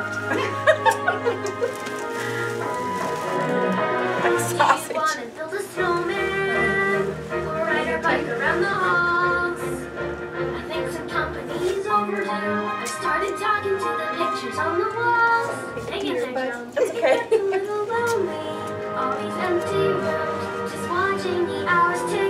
left. like sausage. I started talking to the pictures on the walls. They get their drums. It's okay. a little lonely. All these empty rooms. Just watching the hours tick.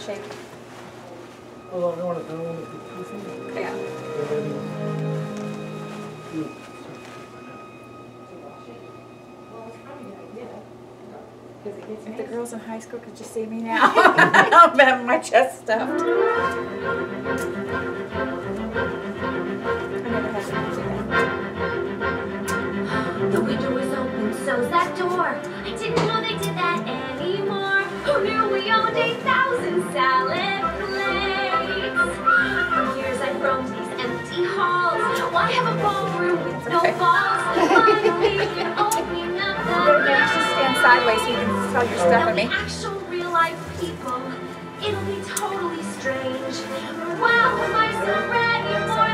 shake. Hold on, you want to do it? Yeah. If the girls in high school could just see me now, I'm having my chest stuffed. The window was open, so's that door. I didn't know they did that salad plates. Years I've roamed these empty halls. Why have a ballroom with no okay. walls? Finally, you're up the You should stand sideways so you can tell your stuff at me. Actual real-life people. It'll be totally strange. Wow, am I so ready for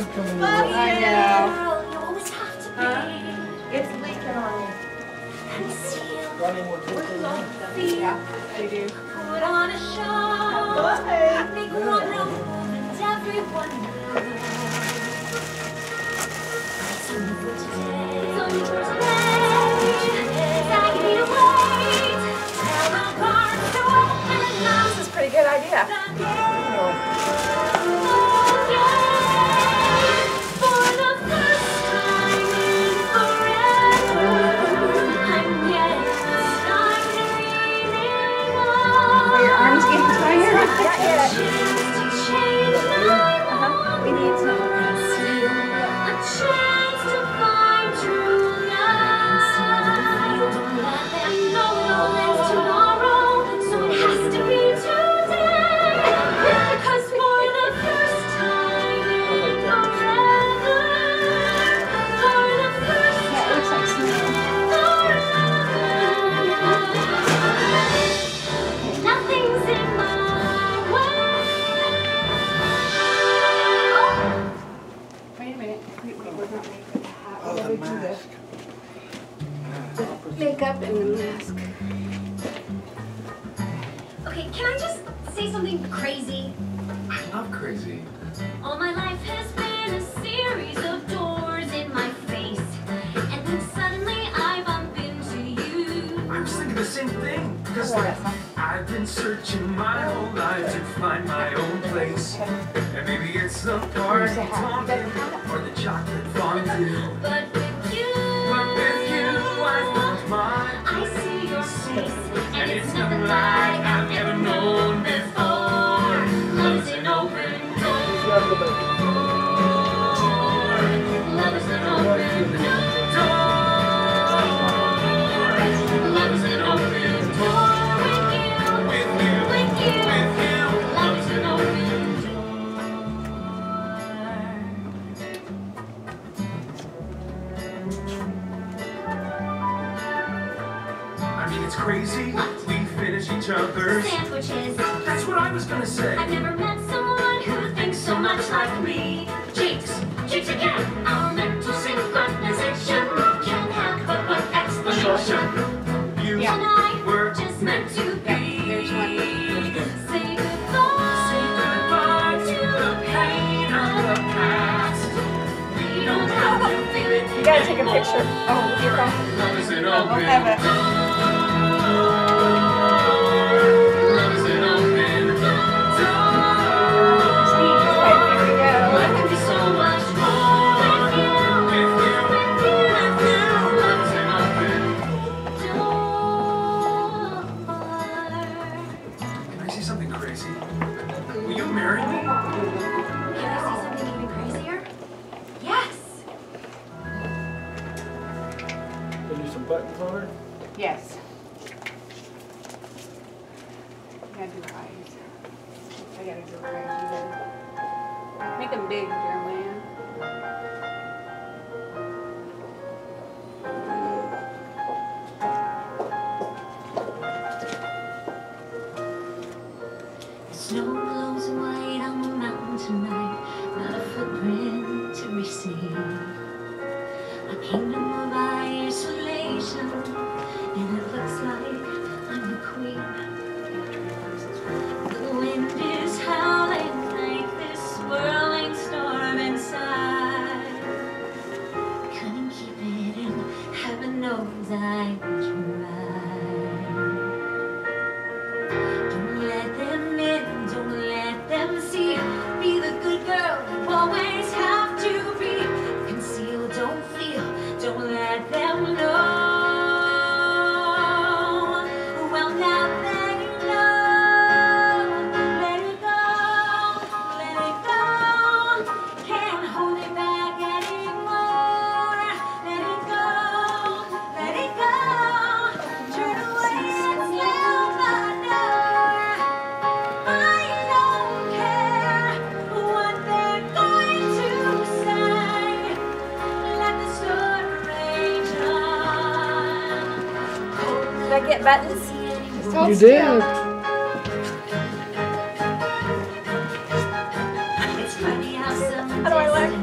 see. Gotta come in. I know. You always have to be. It's leaking on you. Conceal Ronnie, what you think? feet. Yeah, I do. Put on a show. Bye. Make one room and everyone knows. It's only for today. It's only for today. Same thing. Because like I've been searching my whole life to find my own place. And maybe it's the party talking or the chocolate fondue. But with you, But with you, I found mine. I see your face. And it's nothing like I've ever known before. Love is an open door. I was gonna say. I've never met someone who thinks so much like me. Jinx, jinx again. Our mental synchronization can have but one explanation. You Yeah. And I were just meant to be. Yeah, there's one. Say goodbye. Say goodbye to the pain of the past. We don't have to feel it. You gotta take a picture. Oh, here comes. Love is an We'll have a. buttons on her. Yes. Gotta do eyes. I gotta do eyes. Make them big, Jeremiah. Buttons? You still. did. It's funny how How do I look?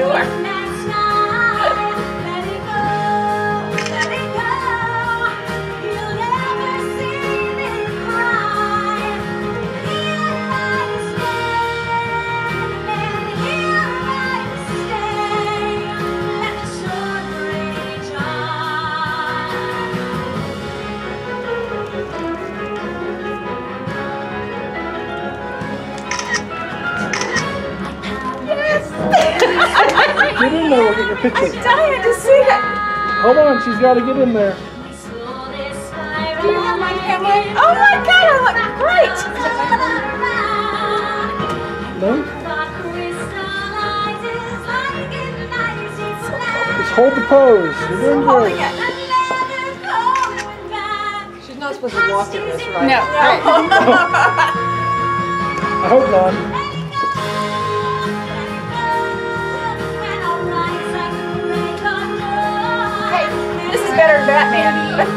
Or in there, we'll get your picture. Dying to see it. Hold on, she's gotta get in there. Do you have my camera? Oh my god, I look great. No? Just hold the pose. You're doing great. it. She's not supposed to walk in this, right? No, right. I hope not. Batman.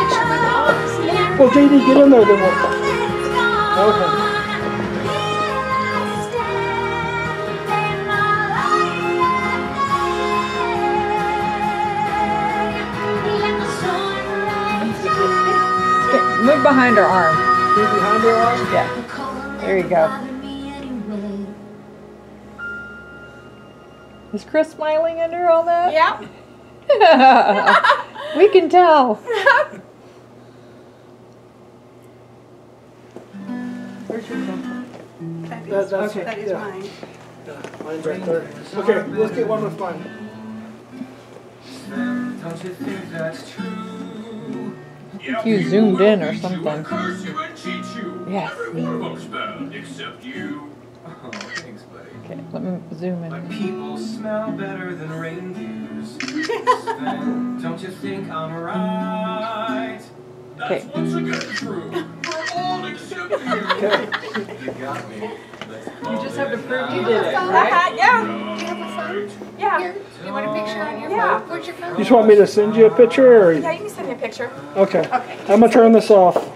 Picture with all of us in there. Well, JD, get in there then we'll. Okay. Okay, move behind her arm. Be behind her arm. Yeah. There you go. Is Chris smiling under all that? Yeah. we can tell. Where's your pencil? That That- is, that's- that is yeah. mine. Mine's right there. Okay, let's get one with mine. Don't you think that's true? You zoomed in or something. curse you and cheat you. Yes. Every one of them's bad, except you. Oh, thanks, buddy. Okay, let me zoom My in. people smell better than reindeers. Then don't you think I'm right? That's Okay. once again true. For all except you. You got me. You just have to prove you did it, right? yeah. Do you have a phone? Yeah. Here, you want a picture on your Yeah. phone? Where's your phone? You just want me to send you a picture or? Yeah, you can send me a picture. Okay. Okay. I'm gonna turn this off.